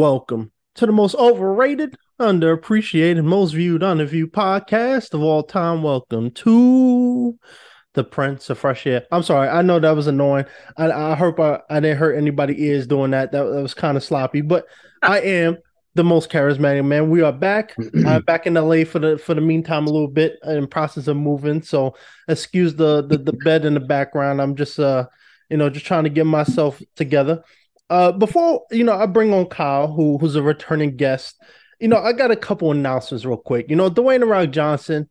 Welcome to the most overrated, underappreciated, most viewed, underviewed podcast of all time. Welcome to the Prince of Fresh Air. I'm sorry, I know that was annoying. I, I hope I, I didn't hurt anybody ears doing that. That, that was kind of sloppy, but I am the most charismatic man. We are back. I'm back in LA for the for the meantime a little bit in process of moving. So excuse the the, the bed in the background. I'm just uh you know just trying to get myself together. Uh, before you know, I bring on Kyle, who who's a returning guest. You know, I got a couple announcements real quick. You know, Dwayne Rock Johnson.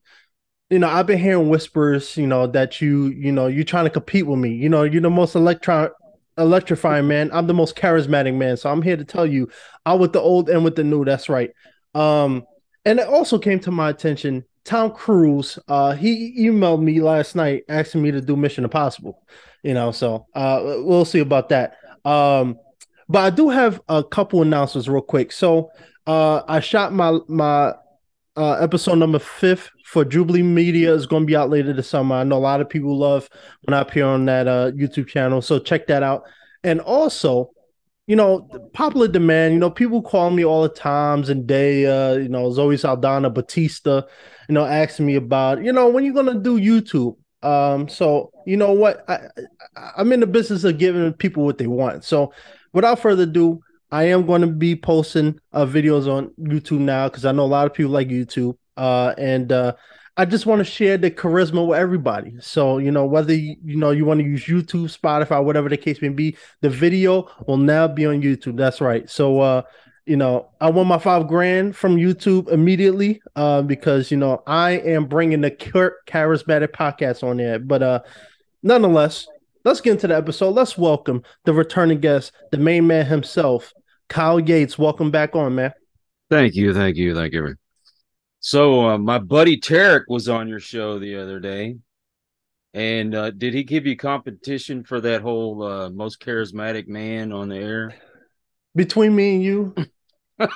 You know, I've been hearing whispers. You know that you you know you're trying to compete with me. You know, you're the most electron electrifying man. I'm the most charismatic man. So I'm here to tell you, I with the old and with the new. That's right. Um, and it also came to my attention. Tom Cruise, uh, he emailed me last night asking me to do Mission Impossible. You know, so uh, we'll see about that. Um, but I do have a couple announcements real quick. So uh, I shot my my uh, episode number fifth for Jubilee Media is going to be out later this summer. I know a lot of people love when I appear on that uh, YouTube channel, so check that out. And also, you know, popular demand. You know, people call me all the times and they, uh, you know, Zoe Saldana, Batista, you know, asking me about, you know, when you're gonna do YouTube. Um, so you know what, I, I'm in the business of giving people what they want. So without further ado, I am going to be posting uh, videos on YouTube now because I know a lot of people like YouTube. Uh, and uh, I just want to share the charisma with everybody. So you know whether you, know you want to use YouTube, Spotify, whatever the case may be, the video will now be on YouTube. That's right. So uh, you know I won my five grand from YouTube immediately uh, because you know I am bringing the charismatic podcast on there. But uh, nonetheless, let's get into the episode. Let's welcome the returning guest, the main man himself, Kyle Yates. Welcome back on, man. Thank you, thank you, thank you. So uh, my buddy Tarek was on your show the other day, and uh, did he give you competition for that whole uh, most charismatic man on the air? Between me and you.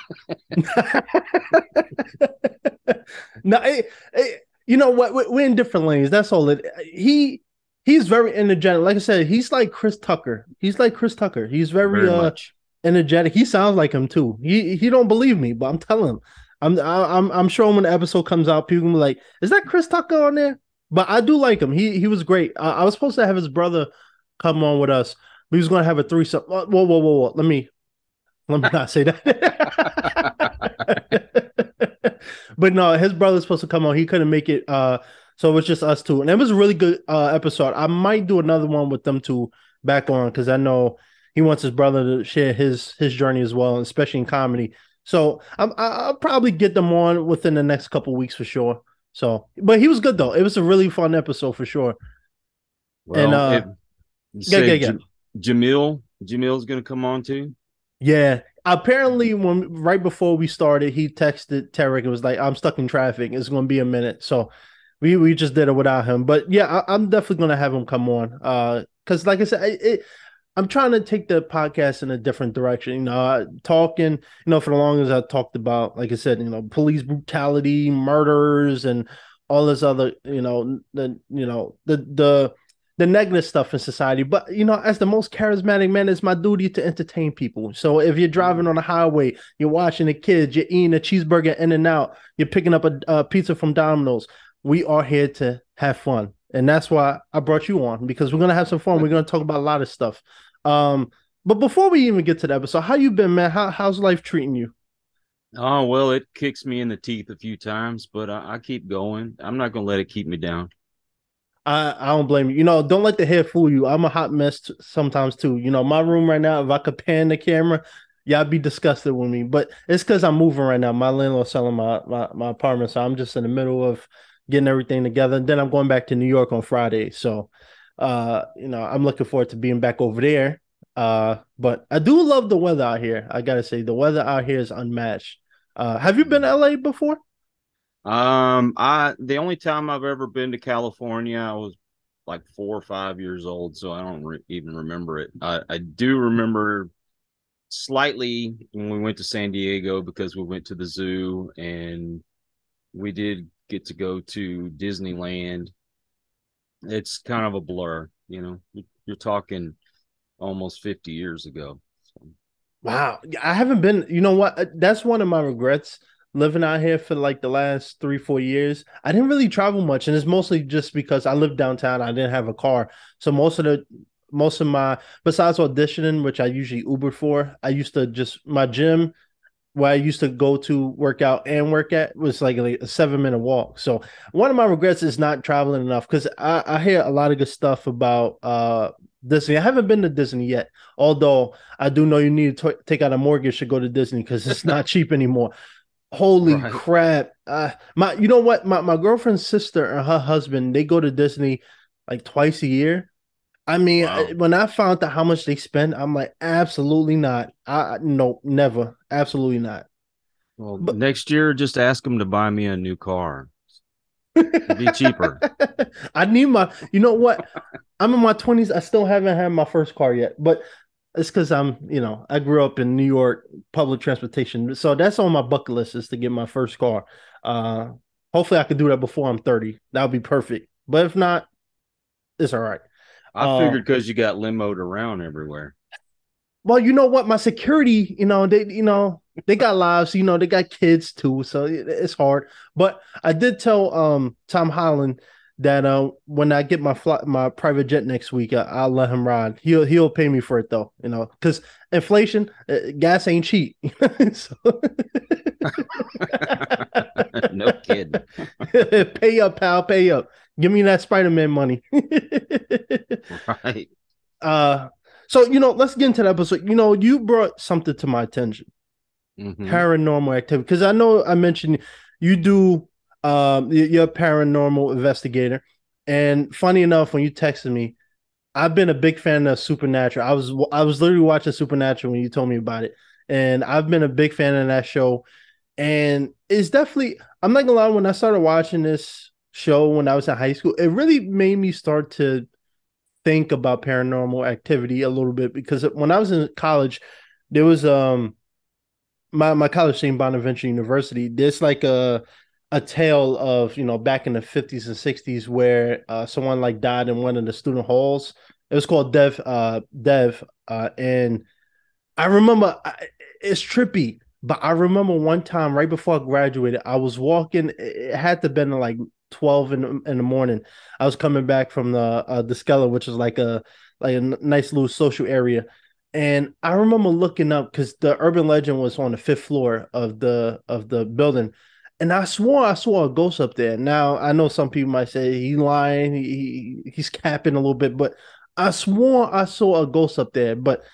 no, it, it, you know what? We're in different lanes. That's all. It he he's very energetic. Like I said, he's like Chris Tucker. He's like Chris Tucker. He's very, very uh much. energetic. He sounds like him too. He he don't believe me, but I'm telling him. I'm I'm I'm sure when the episode comes out, people will be like, "Is that Chris Tucker on there?" But I do like him. He he was great. I, I was supposed to have his brother come on with us. He was going to have a threesome. Whoa, whoa, whoa, whoa! Let me let me not say that. but no, his brother's supposed to come on. He couldn't make it. Uh, so it was just us two, and it was a really good uh, episode. I might do another one with them two back on because I know he wants his brother to share his his journey as well, especially in comedy. So I'm, I'll probably get them on within the next couple weeks for sure. So, but he was good though. It was a really fun episode for sure. Well, and uh, yeah, yeah, yeah. Jamil, Jamil's gonna come on too. Yeah, apparently when right before we started, he texted Tarek and was like, "I'm stuck in traffic. It's gonna be a minute." So we we just did it without him. But yeah, I, am definitely gonna have him come on. Uh, because like I said, it, it, I'm trying to take the podcast in a different direction. You know, talking, you know, for the longest I talked about, like I said, you know, police brutality, murders, and all this other, you know, the you know the the the negative stuff in society. But you know, as the most charismatic man, it's my duty to entertain people. So if you're driving on the highway, you're watching the kids, you're eating a cheeseburger In-N-Out, you're picking up a, a pizza from Domino's we are here to have fun. And that's why I brought you on because we're gonna have some fun. We're gonna talk about a lot of stuff. Um, but before we even get to the episode, how you been, man? How, how's life treating you? Oh well, it kicks me in the teeth a few times, but I, I keep going. I'm not gonna let it keep me down. I, I don't blame you. You know, don't let the hair fool you. I'm a hot mess t- sometimes too. You know, my room right now, if I could pan the camera, y'all be disgusted with me. But it's because I'm moving right now. My landlord's selling my, my my apartment, so I'm just in the middle of getting everything together. And then I'm going back to New York on Friday. So, uh, you know, I'm looking forward to being back over there. Uh, but I do love the weather out here. I gotta say, the weather out here is unmatched. Uh, have you been to LA before? Um, I the only time I've ever been to California, I was like four or five years old, so I don't re- even remember it. I, I do remember slightly when we went to San Diego because we went to the zoo and we did get to go to Disneyland. It's kind of a blur, you know. You're talking almost 50 years ago. So. Wow, I haven't been. You know what? That's one of my regrets living out here for like the last three, four years. I didn't really travel much, and it's mostly just because I lived downtown. I didn't have a car, so most of the most of my besides auditioning, which I usually Uber for, I used to just my gym where I used to go to work out and work at was like a, seven minute walk. So one of my regrets is not traveling enough because I, I, hear a lot of good stuff about uh, Disney. I haven't been to Disney yet, although I do know you need to t- take out a mortgage to go to Disney because it's not cheap anymore. Holy right. crap! Uh, my, you know what? My my girlfriend's sister and her husband they go to Disney like twice a year. I mean, wow. when I found out how much they spend, I'm like, absolutely not. I no, never, absolutely not. Well, but, next year, just ask them to buy me a new car. It'd be cheaper. I need my. You know what? I'm in my 20s. I still haven't had my first car yet, but it's because I'm, you know, I grew up in New York public transportation, so that's on my bucket list is to get my first car. Uh, hopefully, I can do that before I'm 30. That would be perfect. But if not, it's all right. I figured because you got limoed around everywhere. Well, you know what? My security, you know, they, you know, they got lives, you know, they got kids too, so it's hard. But I did tell um Tom Holland that uh when I get my fly, my private jet next week, I, will let him ride. He'll he'll pay me for it though, you know, because inflation, uh, gas ain't cheap. no kidding. pay up, pal. Pay up. Give me that Spider Man money. right. Uh, so you know, let's get into that episode. You know, you brought something to my attention. Mm-hmm. Paranormal activity, because I know I mentioned you do. Um, you're a paranormal investigator, and funny enough, when you texted me, I've been a big fan of Supernatural. I was I was literally watching Supernatural when you told me about it, and I've been a big fan of that show. And it's definitely I'm not gonna lie, when I started watching this show when I was in high school, it really made me start to think about paranormal activity a little bit because when I was in college, there was um my my college St. Bonaventure University. There's like a a tale of you know back in the 50s and 60s where uh, someone like died in one of the student halls. It was called Dev uh Dev uh and I remember it's trippy but I remember one time right before I graduated, I was walking. It had to have been like 12 in, in the morning. I was coming back from the uh, the Skeller, which is like a like a nice little social area. And I remember looking up because the urban legend was on the fifth floor of the of the building. And I swore I saw a ghost up there. Now I know some people might say he's lying, he, he's capping a little bit, but I swore I saw a ghost up there. But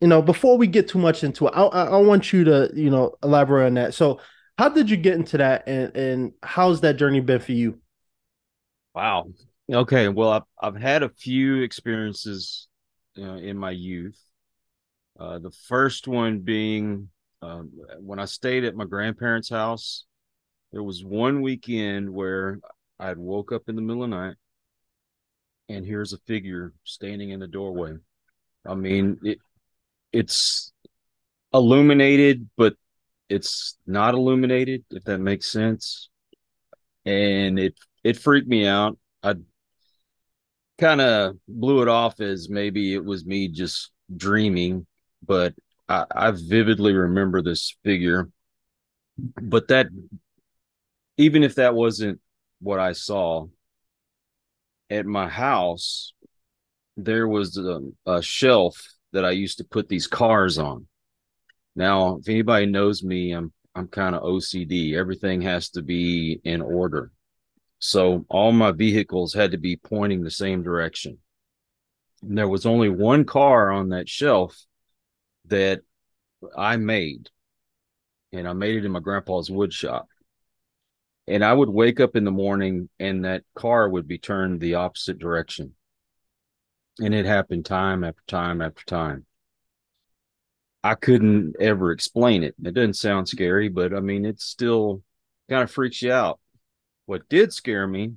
you know, before we get too much into it, I, I, I want you to you know elaborate on that. So how did you get into that, and and how's that journey been for you? Wow. Okay. Well, I've I've had a few experiences uh, in my youth. Uh, the first one being um, when I stayed at my grandparents' house. There was one weekend where I had woke up in the middle of the night, and here's a figure standing in the doorway. I mean, it it's illuminated, but it's not illuminated, if that makes sense. And it it freaked me out. I kind of blew it off as maybe it was me just dreaming, but I, I vividly remember this figure. But that, even if that wasn't what I saw at my house, there was a, a shelf that I used to put these cars on. Now, if anybody knows me, I'm I'm kind of OCD. Everything has to be in order. So all my vehicles had to be pointing the same direction. And there was only one car on that shelf that I made. And I made it in my grandpa's wood shop. And I would wake up in the morning and that car would be turned the opposite direction. And it happened time after time after time. I couldn't ever explain it. It doesn't sound scary, but I mean, it still kind of freaks you out. What did scare me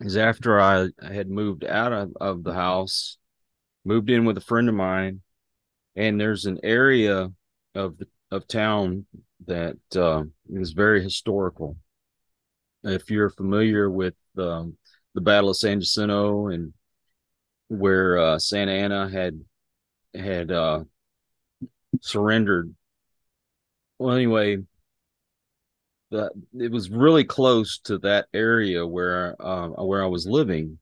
is after I, had moved out of, of the house, moved in with a friend of mine, and there's an area of of town that uh, is very historical. If you're familiar with um, the Battle of San Jacinto and where uh, Santa Anna had had uh, surrendered. Well, anyway, the, it was really close to that area where uh, where I was living,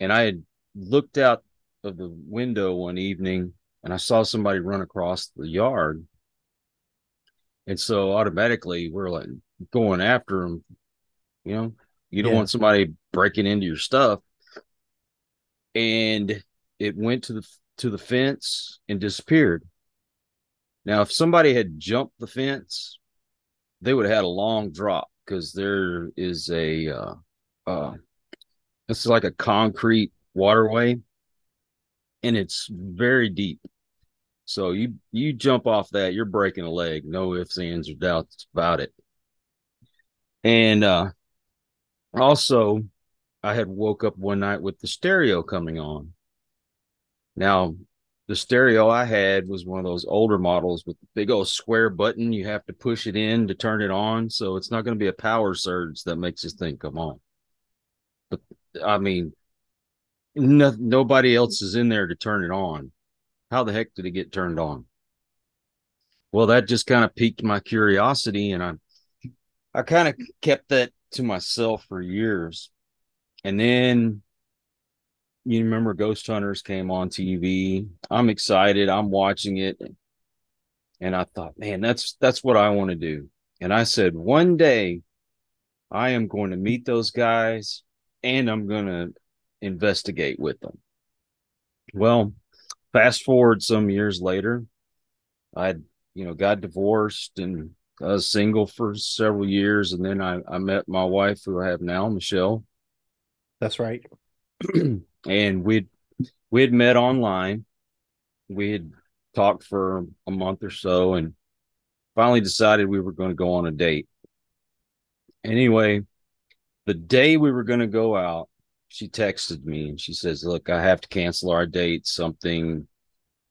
and I had looked out of the window one evening and I saw somebody run across the yard, and so automatically we're like going after them. You know, you don't yeah. want somebody breaking into your stuff, and it went to the to the fence and disappeared. Now, if somebody had jumped the fence, they would have had a long drop because there is a uh, uh, it's like a concrete waterway, and it's very deep. So you you jump off that, you're breaking a leg, no ifs, ands, or doubts about it. And uh, also, I had woke up one night with the stereo coming on. Now, the stereo I had was one of those older models with the big old square button. You have to push it in to turn it on. So it's not going to be a power surge that makes this thing come on. But I mean, no, nobody else is in there to turn it on. How the heck did it get turned on? Well, that just kind of piqued my curiosity, and I, I kind of kept that to myself for years. And then you remember Ghost Hunters came on TV. I'm excited. I'm watching it. And I thought, man, that's that's what I want to do. And I said, one day I am going to meet those guys and I'm going to investigate with them. Well, fast forward some years later, I you know got divorced and I was single for several years, and then I, I met my wife, who I have now, Michelle. That's right. and we'd we had met online. We had talked for a month or so, and finally decided we were going to go on a date. Anyway, the day we were going to go out, she texted me and she says, "Look, I have to cancel our date. Something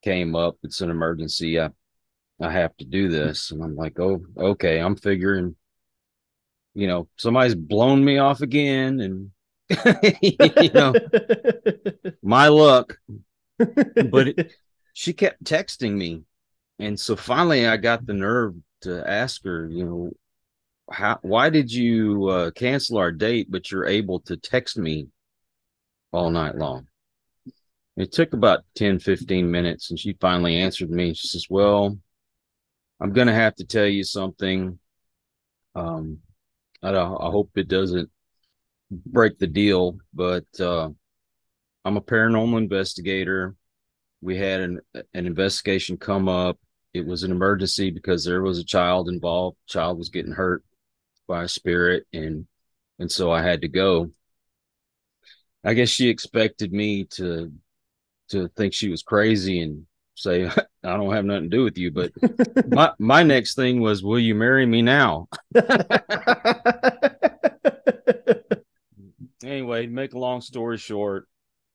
came up. It's an emergency. I I have to do this." And I'm like, "Oh, okay." I'm figuring, you know, somebody's blown me off again, and you know, my luck. But it, she kept texting me, and so finally, I got the nerve to ask her, you know, how why did you uh, cancel our date but you're able to text me all night long. It took about 10, 15 minutes, and she finally answered me. She says, Well, I'm going to have to tell you something. Um, I, I hope it doesn't break the deal, but uh, I'm a paranormal investigator. We had an, an investigation come up. It was an emergency because there was a child involved. Child was getting hurt by a spirit, and and so I had to go. I guess she expected me to to think she was crazy and say I don't have nothing to do with you. But my my next thing was, will you marry me now? anyway, make a long story short,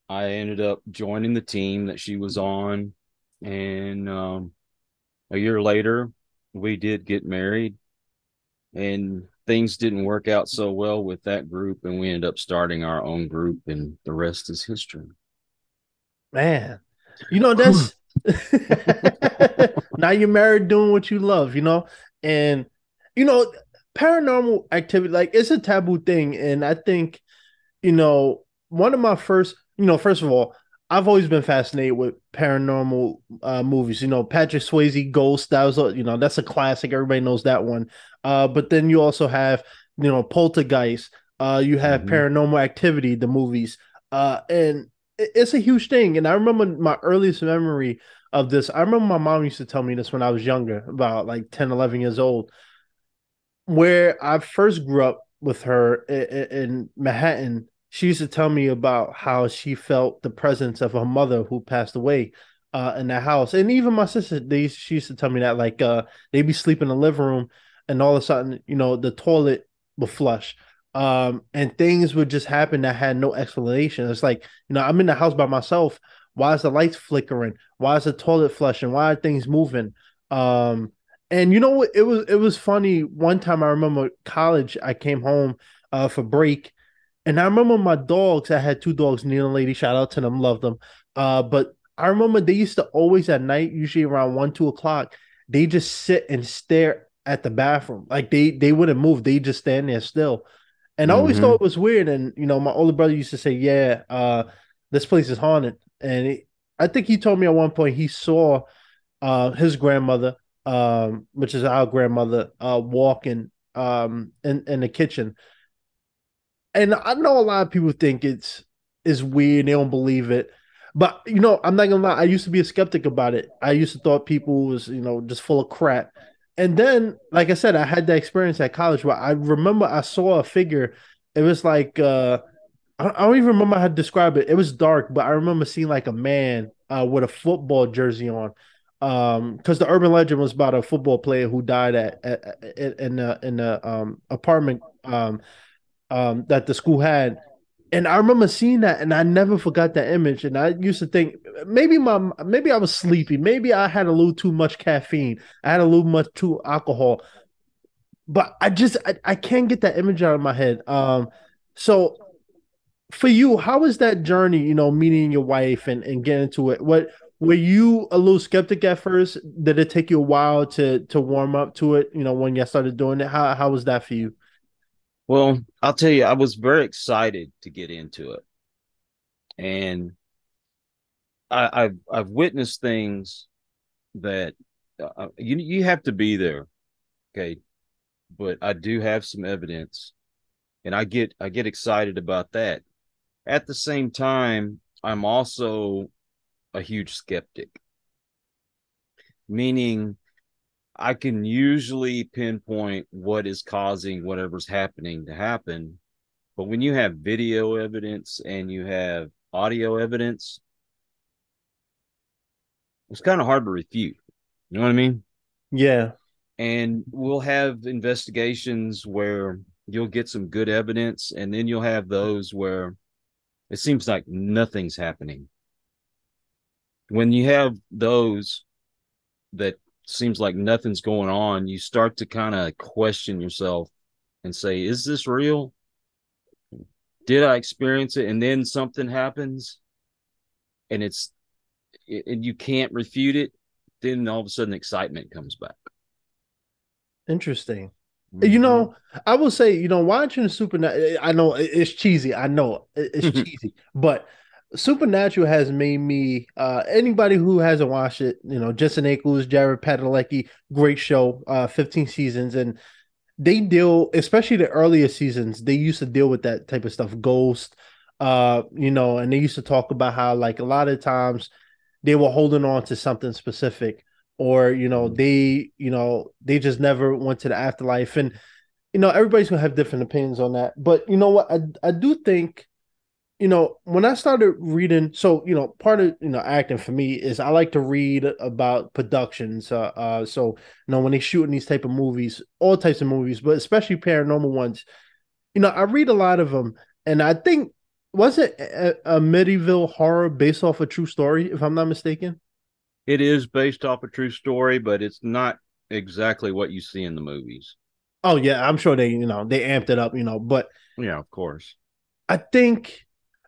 I ended up joining the team that she was on, and um, a year later, we did get married, and things didn't work out so well with that group, and we ended up starting our own group, and the rest is history. Man, you know that's now you're married doing what you love, you know, and you know paranormal activity like it's a taboo thing, and I think you know one of my first, you know, first of all, I've always been fascinated with paranormal uh, movies. You know, Patrick Swayze Ghost. That was, a, you know, that's a classic. Everybody knows that one. Uh, but then you also have, you know, Poltergeist. Uh, you have mm-hmm. Paranormal Activity, the movies. Uh, and it's a huge thing. And I remember my earliest memory of this. I remember my mom used to tell me this when I was younger, about like 10, 11 years old, where I first grew up with her in, Manhattan she used to tell me about how she felt the presence of her mother who passed away uh, in the house. And even my sister, they she used to tell me that like uh, they'd be sleeping in the living room and all of a sudden, you know, the toilet would flush. Um, and things would just happen that had no explanation. It's like, you know, I'm in the house by myself. Why is the lights flickering? Why is the toilet flushing? Why are things moving? Um, and you know what? It was it was funny. One time I remember college, I came home uh, for break and I remember my dogs, I had two dogs, Neil and Lady, shout out to them, love them. Uh, but I remember they used to always at night, usually around one, two o'clock, they just sit and stare at the bathroom. Like they they wouldn't move. They just stand there still. And I always thought it was weird. And you know, my older brother used to say, "Yeah, uh, this place is haunted." And he, I think he told me at one point he saw uh, his grandmother, um, which is our grandmother, uh, walking um, in in the kitchen. And I know a lot of people think it's is weird. They don't believe it. But you know, I'm not gonna lie. I used to be a skeptic about it. I used to thought people was you know just full of crap. And then, like I said, I had that experience at college where I remember I saw a figure. It was like uh, I don't even remember how to describe it. It was dark, but I remember seeing like a man uh, with a football jersey on. Um, because the urban legend was about a football player who died at, at, at in the in the um apartment um um that the school had. And I remember seeing that, and I never forgot that image. And I used to think maybe my maybe I was sleepy, maybe I had a little too much caffeine, I had a little much too alcohol, but I just I, I can't get that image out of my head. Um, so for you, how was that journey? You know, meeting your wife and and getting into it. What were you a little skeptic at first? Did it take you a while to to warm up to it? You know, when you started doing it, how how was that for you? Well, I'll tell you, I was very excited to get into it, and I, I've I've witnessed things that uh, you you have to be there, okay. But I do have some evidence, and I get I get excited about that. At the same time, I'm also a huge skeptic, meaning I can usually pinpoint what is causing whatever's happening to happen. But when you have video evidence and you have audio evidence, it's kind of hard to refute. You know what I mean? Yeah, And we'll have investigations where you'll get some good evidence, and then you'll have those where it seems like nothing's happening. When you have those that seems like nothing's going on, you start to kind of question yourself and say, is this real? Did I experience it? And then something happens and it's and you can't refute it, then all of a sudden excitement comes back. interesting. You mm-hmm. know, I will say, you know, watching the Supernatural, I know it's cheesy. I know it's cheesy, but Supernatural has made me, uh, anybody who hasn't watched it, you know, Jensen Ackles, Jared Padalecki, great show, uh, 15 seasons. And they deal, especially the earlier seasons, they used to deal with that type of stuff, Ghost, uh, you know, and they used to talk about how, like, a lot of times they were holding on to something specific or you know they you know they just never went to the afterlife and you know everybody's gonna have different opinions on that but you know what i, I do think you know when i started reading so you know part of you know acting for me is i like to read about productions uh, uh so you know when they shooting these type of movies all types of movies but especially paranormal ones you know i read a lot of them and i think was it a, Amityville Horror based off a true story if i'm not mistaken It is based off a true story, but it's not exactly what you see in the movies. Oh yeah, I'm sure they, you know, they amped it up, you know, but Yeah, of course. I think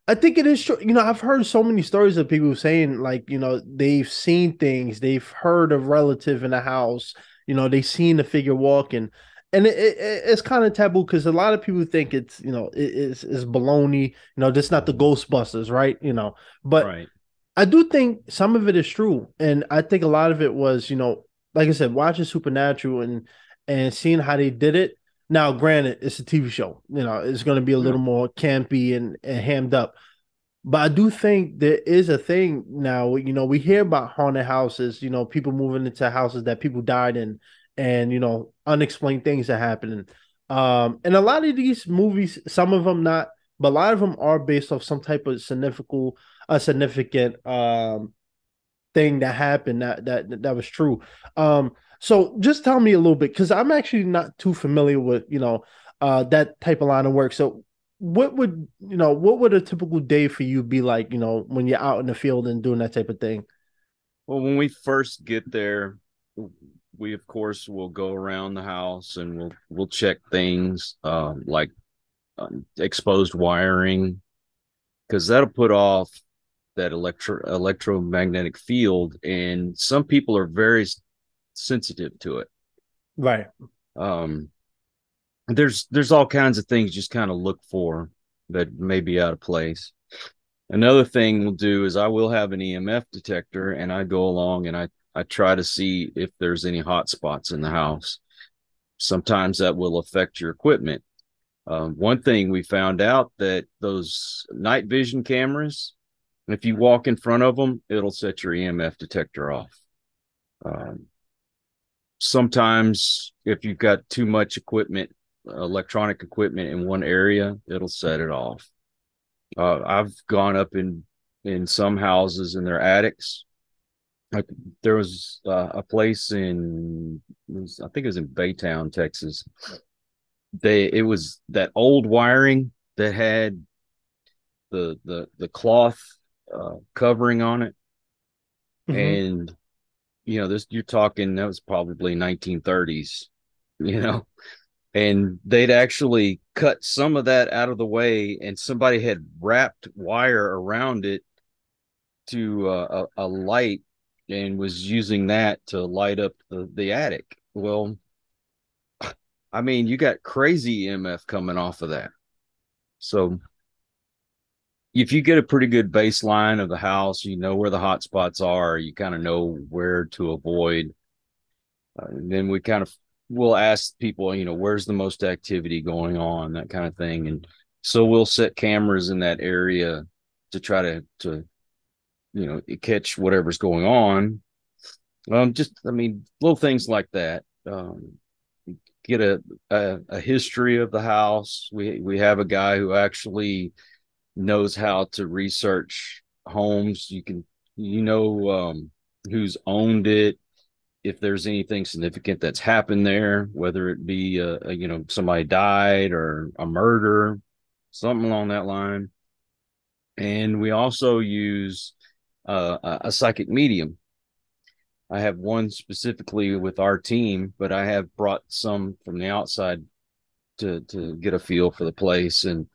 I think it is true. You know, I've heard so many stories of people saying like, you know, they've seen things, they've heard a relative in a house, you know, they've seen a figure walking. And it, it, it's kind of taboo because a lot of people think it's, you know, it, it's, it's baloney, you know, just not the Ghostbusters, right? You know, but right. I do think some of it is true, and I think a lot of it was, you know, like I said, watching Supernatural and and seeing how they did it. Now, granted, it's a TV show, you know, it's going to be a little more campy and, and hammed up, but I do think there is a thing now. You know, we hear about haunted houses, you know, people moving into houses that people died in, and you know, unexplained things are happening. Um, and a lot of these movies, some of them not, but a lot of them are based off some type of significant a significant um thing that happened that that that was true. Um so just tell me a little bit because I'm actually not too familiar with, you know, uh that type of line of work. So what would you know what would a typical day for you be like, you know, when you're out in the field and doing that type of thing? Well, when we first get there, we of course will go around the house and we'll we'll check things um, like um, exposed wiring because that'll put off that electro electromagnetic field, and some people are very sensitive to it. Right. Um, there's there's all kinds of things just kind of look for that may be out of place. Another thing we'll do is I will have an EMF detector and I go along and I, I try to see if there's any hot spots in the house. Sometimes that will affect your equipment. Um, one thing we found out that those night vision cameras, if you walk in front of them, it'll set your EMF detector off. Um, sometimes if you've got too much equipment electronic equipment in one area, it'll set it off. Uh, I've gone up in in some houses in their attics. Like there was uh, a place in, was, I think it was in Baytown, Texas. They it was that old wiring that had the the the cloth uh, covering on it, mm-hmm. and you know this you're talking that was probably 1930s, you know, and they'd actually cut some of that out of the way and somebody had wrapped wire around it to uh, a, a, light and was using that to light up the, the attic. Well i mean you got crazy mf coming off of that. So if you get a pretty good baseline of the house you know where the hot spots are you kind of know where to avoid uh, then we kind of we'll ask people, you know, where's the most activity going on, that kind of thing. And so we'll set cameras in that area to try to to you know catch whatever's going on. Um, just I mean, little things like that. Um, get a, a, a history of the house. We we have a guy who actually knows how to research homes. You can you know um, who's owned it if there's anything significant that's happened there, whether it be a, a, you know somebody died or a murder, something along that line. And we also use uh, a, a psychic medium. I have one specifically with our team, but I have brought some from the outside to to get a feel for the place, and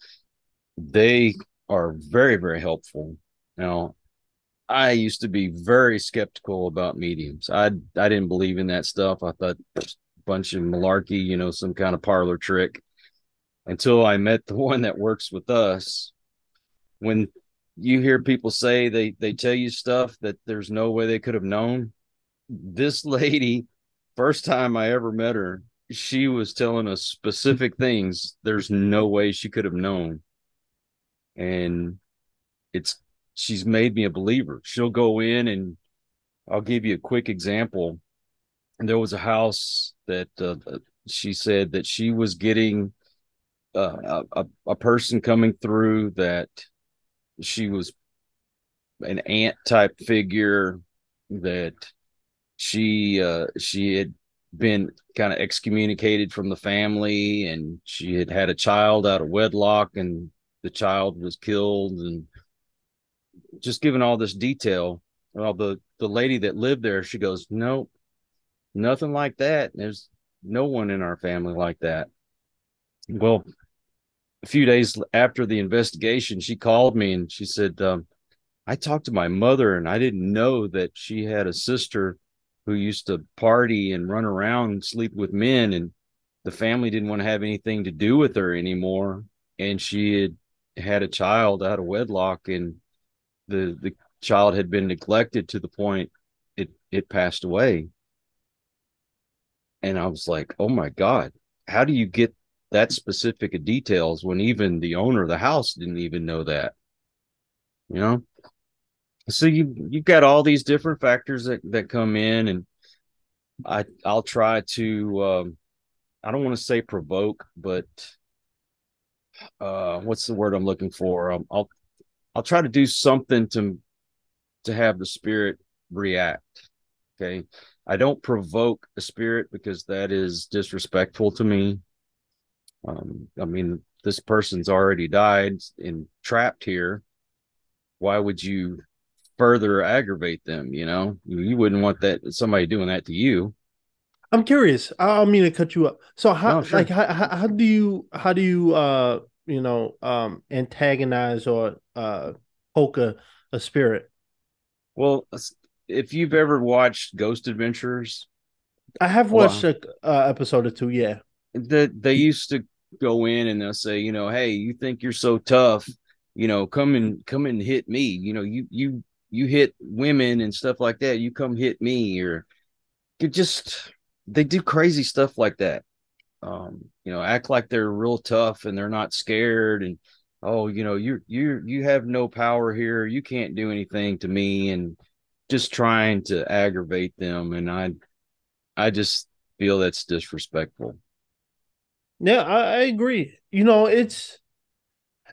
they are very very helpful. Now I used to be very skeptical about mediums. I I didn't believe in that stuff. I thought a bunch of malarkey, you know, some kind of parlor trick. Until I met the one that works with us. When you hear people say they they tell you stuff that there's no way they could have known, this lady, first time I ever met her, she was telling us specific things. There's no way she could have known, and it's she's made me a believer. She'll go in and I'll give you a quick example. There was a house that uh, she said that she was getting uh, a, a person coming through that she was an aunt type figure that she uh, she had been kind of excommunicated from the family and she had had a child out of wedlock and the child was killed and just given all this detail, well, the the lady that lived there, she goes, nope, nothing like that. There's no one in our family like that. Well, a few days after the investigation, she called me and she said, um, I talked to my mother and I didn't know that she had a sister who used to party and run around and sleep with men and the family didn't want to have anything to do with her anymore and she had had a child out of wedlock and the the child had been neglected to the point it it passed away. And i was like oh my god how do you get that specific of details when even the owner of the house didn't even know that? You know? So you you've got all these different factors that that come in and i i'll try to um i don't want to say provoke but uh what's the word i'm looking for um, i'll I'll try to do something to to have the spirit react. Okay. I don't provoke a spirit because that is disrespectful to me. Um, I mean, this person's already died and trapped here. Why would you further aggravate them? You know, you wouldn't want that somebody doing that to you. I'm curious. I don't mean to cut you up. So how, no, sure. like, how, how do you, how do you, uh, you know, um, antagonize or uh, poke a, a spirit. Well, if you've ever watched Ghost Adventures, I have watched well, a uh, episode or two. Yeah, that they used to go in and they'll say, you know, hey, you think you're so tough, you know, come and come and hit me. You know, you you you hit women and stuff like that. You come hit me, or you just they do crazy stuff like that. Um, you know, act like they're real tough and they're not scared and oh, you know, you you you have no power here. You can't do anything to me and just trying to aggravate them and I I just feel that's disrespectful. Yeah, I, I agree. You know, it's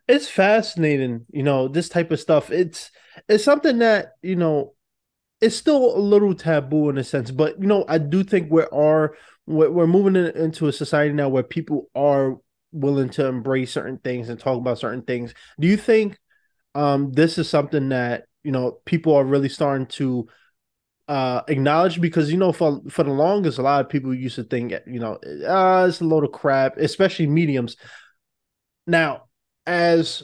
it's fascinating, you know, this type of stuff. It's it's something that, you know, it's still a little taboo in a sense, but you know, I do think we are we're, moving in, into a society now where people are willing to embrace certain things and talk about certain things. Do you think um this is something that, you know, people are really starting to uh acknowledge because you know for for the longest a lot of people used to think you know uh it's a load of crap especially mediums now as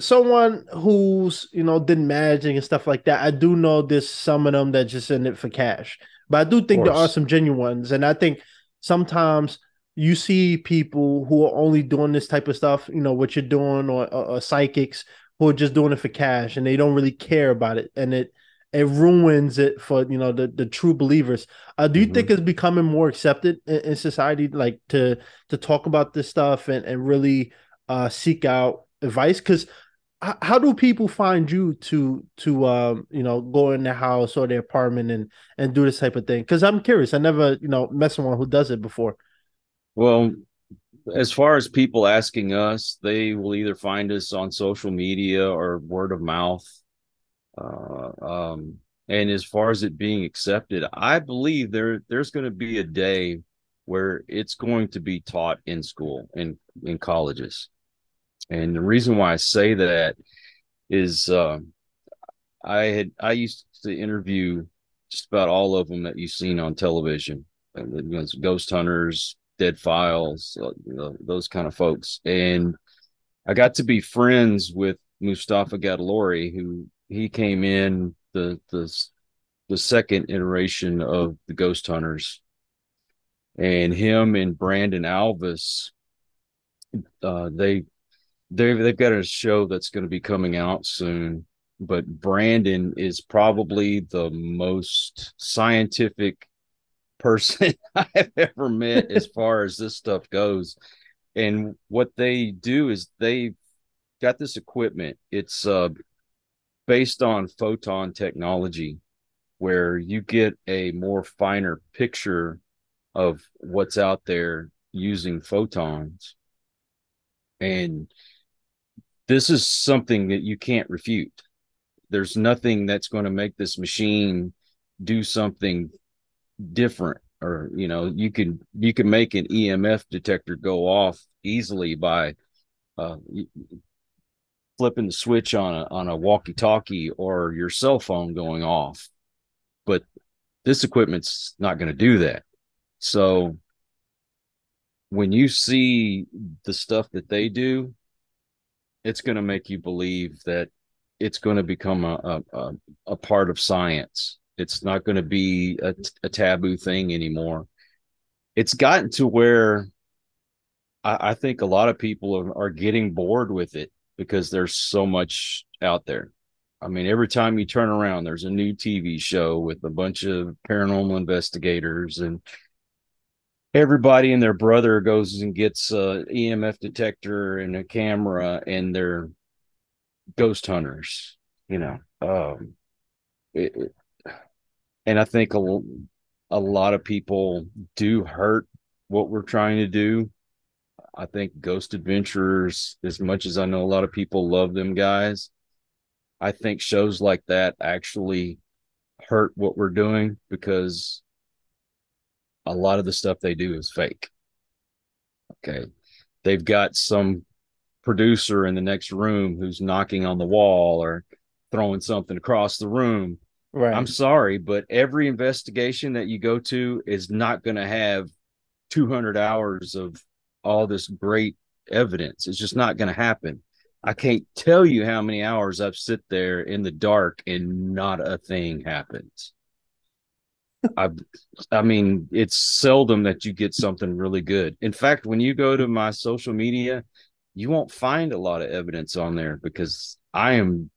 someone who's you know did magic and stuff like that i do know there's some of them that just in it for cash but i do think there are some genuine ones and i think sometimes you see people who are only doing this type of stuff you know what you're doing or, or, or psychics who are just doing it for cash and they don't really care about it and it it ruins it for you know the the true believers. Uh, do you mm-hmm. think it's becoming more accepted in, in, society, like to to talk about this stuff and and really uh, seek out advice? Because how do people find you to to um, you know go in their house or their apartment and and do this type of thing? Because I'm curious. I never you know met someone who does it before. Well, as far as people asking us, they will either find us on social media or word of mouth uh, um, and as far as it being accepted, I believe there there's going to be a day where it's going to be taught in school in in colleges. And the reason why I say that is uh, I had I used to interview just about all of them that you've seen on television, know, ghost hunters, dead files, uh, those kind of folks, and I got to be friends with Mustafa Gatollari, who he came in the the the second iteration of the Ghost Hunters, and him and Brandon Alvis, uh, they they they've got a show that's going to be coming out soon. But Brandon is probably the most scientific person I've ever met as far as this stuff goes. And what they do is they've got this equipment. It's uh based on photon technology where you get a more finer picture of what's out there using photons and this is something that you can't refute there's nothing that's going to make this machine do something different or you know you can you can make an emf detector go off easily by uh, flipping the switch on a on a walkie-talkie or your cell phone going off. But this equipment's not going to do that. So when you see the stuff that they do, it's going to make you believe that it's going to become a, a, a part of science. It's not going to be a, a taboo thing anymore. It's gotten to where I, I think a lot of people are, are getting bored with it because there's so much out there. I mean, every time you turn around, there's a new TV show with a bunch of paranormal investigators, and everybody and their brother goes and gets a EMF detector and a camera, and they're ghost hunters. You know, um, it, it, and I think a, a lot of people do hurt what we're trying to do I think Ghost Adventurers, as much as I know a lot of people love them guys, I think shows like that actually hurt what we're doing because a lot of the stuff they do is fake. Okay. They've got some producer in the next room who's knocking on the wall or throwing something across the room. Right. I'm sorry, but every investigation that you go to is not going to have 200 hours of all this great evidence. It's just not going to happen. I can't tell you how many hours I've sit there in the dark and not a thing happens. I I mean, it's seldom that you get something really good. In fact, when you go to my social media, you won't find a lot of evidence on there because I am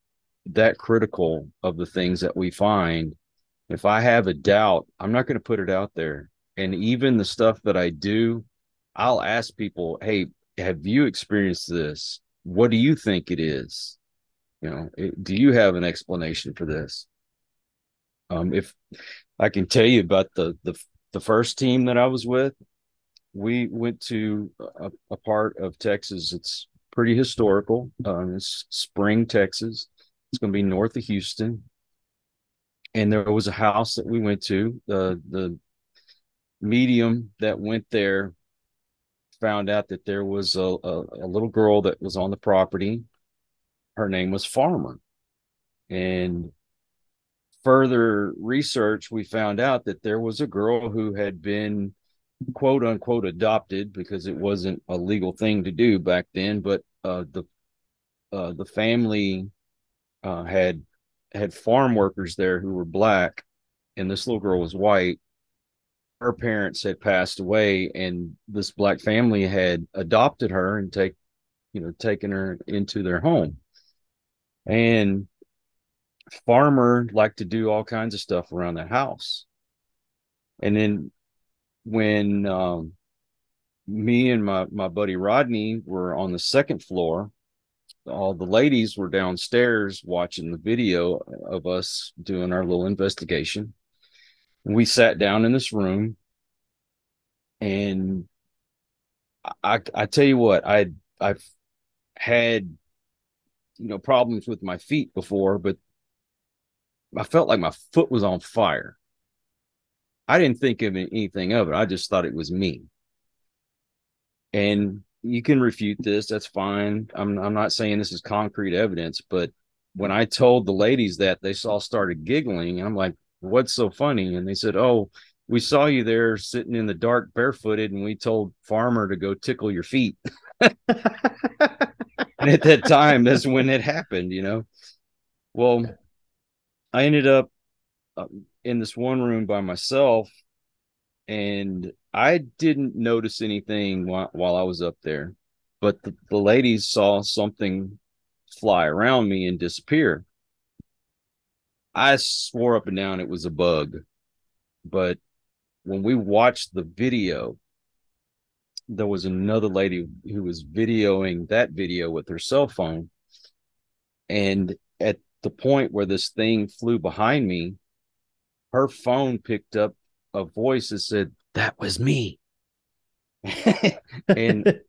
that critical of the things that we find. If I have a doubt, I'm not going to put it out there. And even the stuff that I do, I'll ask people, "Hey, have you experienced this? What do you think it is? You know, do you have an explanation for this?" Um, if I can tell you about the the the first team that I was with, we went to a, a part of Texas. It's pretty historical. Um, it's Spring, Texas. It's going to be north of Houston. And there was a house that we went to. The the medium that went there found out that there was a, a, a little girl that was on the property. Her name was Farmer. And further research, we found out that there was a girl who had been quote unquote adopted because it wasn't a legal thing to do back then, but uh, the uh, the family uh, had had farm workers there who were black, and this little girl was white. Her parents had passed away, and this black family had adopted her and take, you know, taken her into their home. And farmer liked to do all kinds of stuff around the house. And then when um, me and my my buddy Rodney were on the second floor, all the ladies were downstairs watching the video of us doing our little investigation. We sat down in this room, and I I tell you what I I've had you know problems with my feet before, but I felt like my foot was on fire. I didn't think of anything of it. I just thought it was me. And you can refute this. That's fine. I'm I'm not saying this is concrete evidence, but when I told the ladies that, they all started giggling. And I'm like, "What's so funny?" And they said, "Oh, we saw you there sitting in the dark barefooted, and we told Farmer to go tickle your feet." and at that time, that's when it happened. You know. Well, I ended up uh, in this one room by myself, and I didn't notice anything while, while I was up there, but the, the ladies saw something fly around me and disappear. I swore up and down it was a bug, but when we watched the video, there was another lady who was videoing that video with her cell phone. And at the point where this thing flew behind me, her phone picked up a voice that said, That was me. and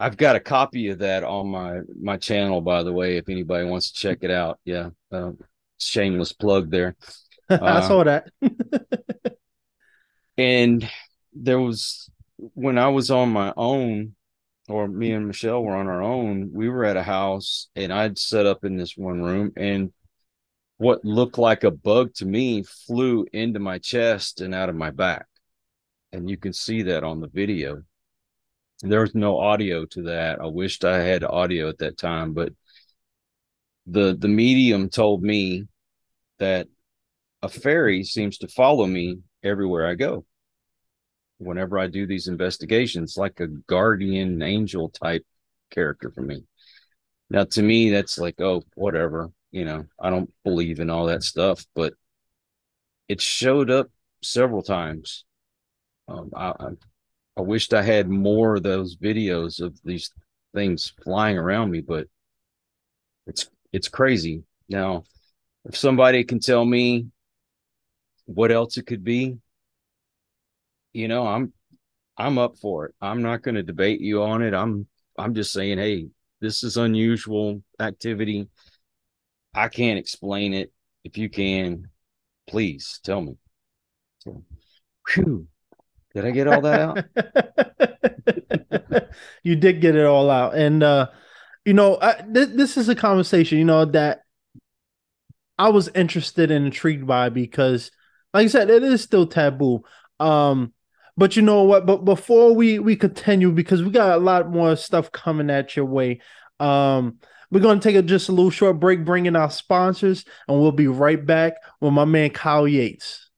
I've got a copy of that on my my channel, by the way, if anybody wants to check it out. Yeah. Uh, shameless plug there. Uh, I saw that. and there was when I was on my own, or me and Michelle were on our own, we were at a house and I'd set up in this one room and what looked like a bug to me flew into my chest and out of my back. And you can see that on the video. There was no audio to that. I wished I had audio at that time, but the the medium told me that a fairy seems to follow me everywhere I go. Whenever I do these investigations, like a guardian angel type character for me. Now, to me, that's like, oh, whatever you know, I don't believe in all that stuff, but it showed up several times. Um, I, I, I wished I had more of those videos of these things flying around me, but it's it's crazy. Now, if somebody can tell me what else it could be, you know, I'm I'm up for it. I'm not going to debate you on it. I'm I'm just saying, hey, this is unusual activity. I can't explain it. If you can, please tell me. So, whew, did I get all that out? you did get it all out, and uh, you know, I, th- this is a conversation, you know, that I was interested and intrigued by because, like I said, it is still taboo. Um, but you know what? But before we we continue, because we got a lot more stuff coming at your way. Um, We're to take a, just a little short break, bringing our sponsors, and we'll be right back with my man Kyle Yates.